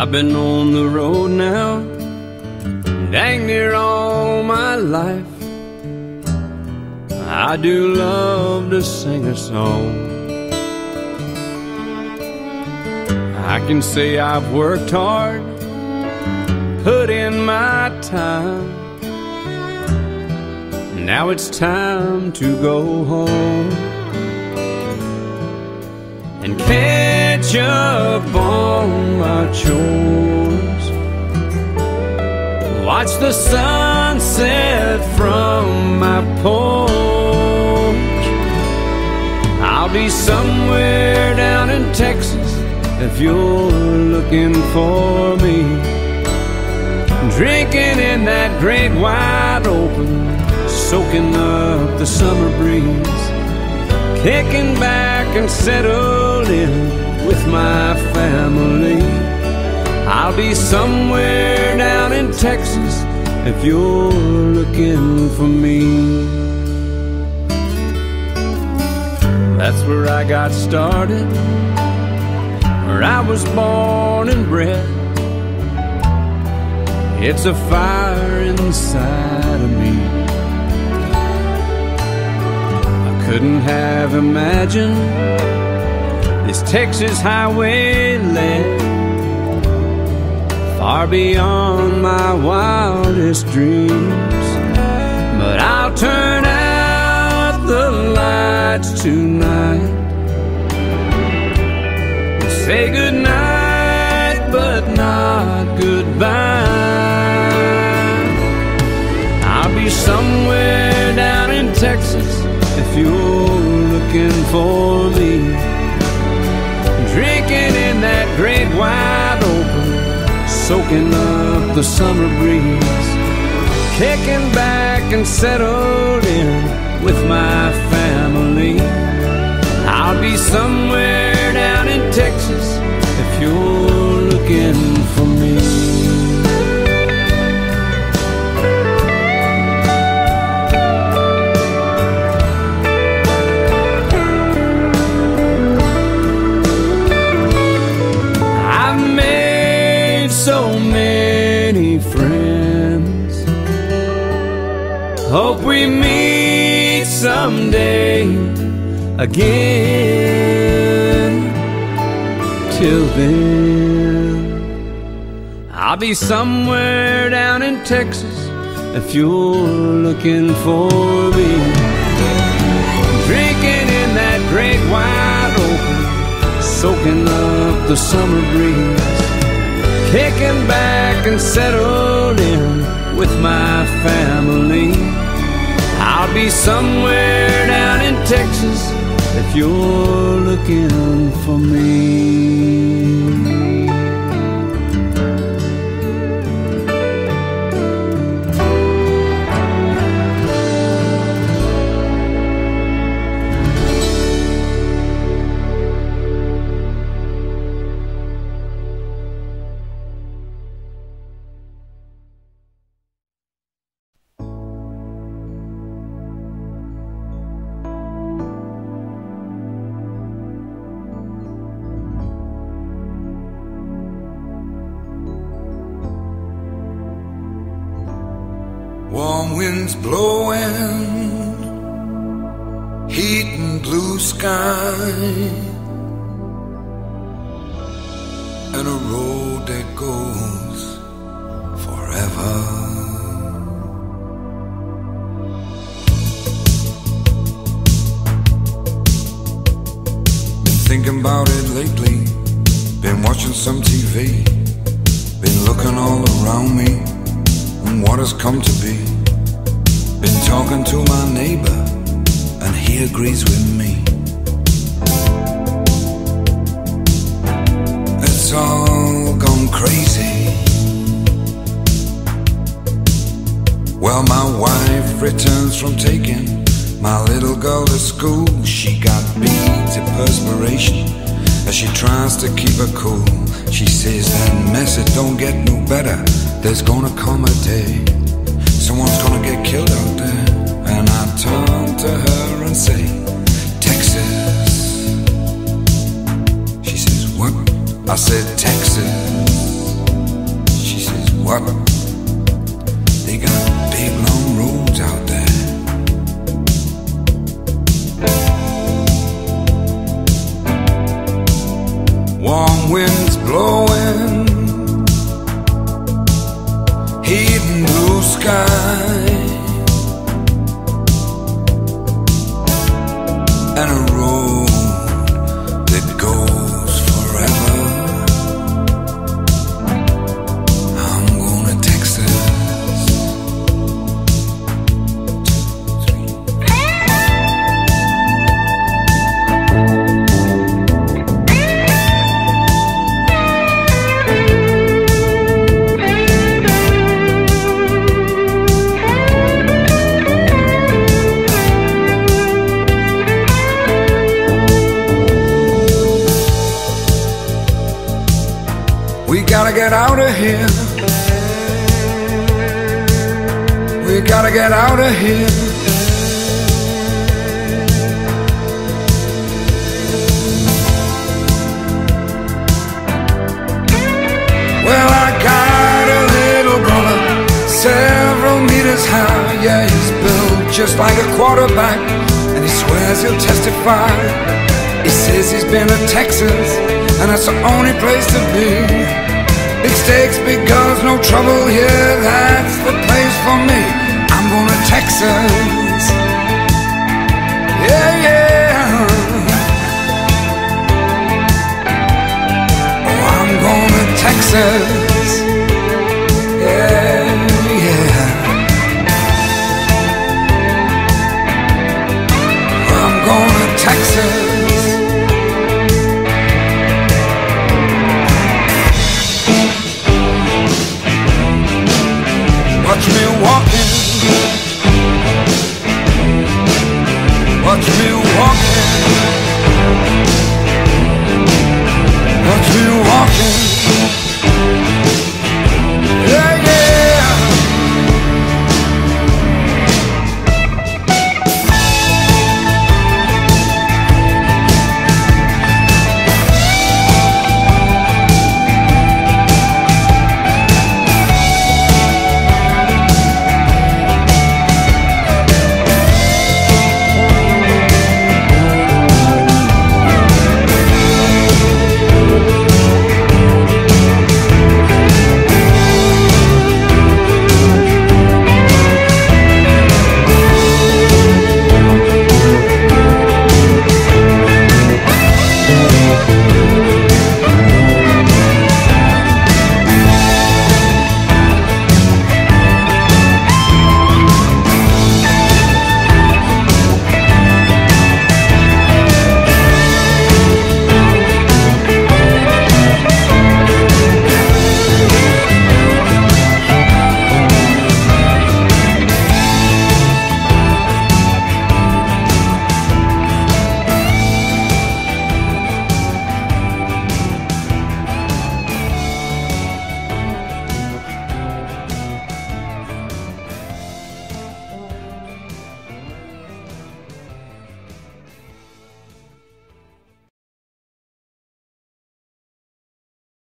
I've been on the road now, dang near all my life. I do love to sing a song. I can say I've worked hard, put in my time. Now it's time to go home and catch up on my chores. Watch the sunset from my porch. I'll be somewhere down in Texas if you're looking for me. Drinking in that great wide open, soaking up the summer breeze. Kicking back and settled in with my family. I'll be somewhere down in Texas if you're looking for me. That's where I got started, where I was born and bred. It's a fire inside of me. Couldn't have imagined this Texas highway led far beyond my wildest dreams. But I'll turn out the lights tonight and say goodnight, but not goodbye. You're looking for me. Drinking in that great wide open, soaking up the summer breeze. Kicking back and settled in with my family. I'll be somewhere down in Texas so many friends. Hope we meet someday again. Till then, I'll be somewhere down in Texas if you're looking for me. Drinking in that great wide open, soaking up the summer breeze. Kicking back and settled in with my family. I'll be somewhere down in Texas if you're looking for me. Winds blowing, heat and blue sky, and a road that goes forever. Been thinking about it lately, been watching some TV, been looking all around me and what has come to be. Been talking to my neighbor, and he agrees with me. It's all gone crazy. Well, my wife returns from taking my little girl to school. She got beads of perspiration as she tries to keep her cool. She says that mess it don't get no better. There's gonna come a day, someone's gonna get killed out there. And I turn to her and say, Texas. She says, What? I said, Texas. She says, What? Gotta get out of here. We gotta get out of here. Well, I got a little brother, several meters high. Yeah, he's built just like a quarterback, and he swears he'll testify. He says he's been to Texas, and that's the only place to be. Big stakes, guns, no trouble here. That's the place for me. I'm going to Texas. Yeah, yeah. Oh, I'm going to Texas. Watch me walking. Watch me walking. Watch me walking.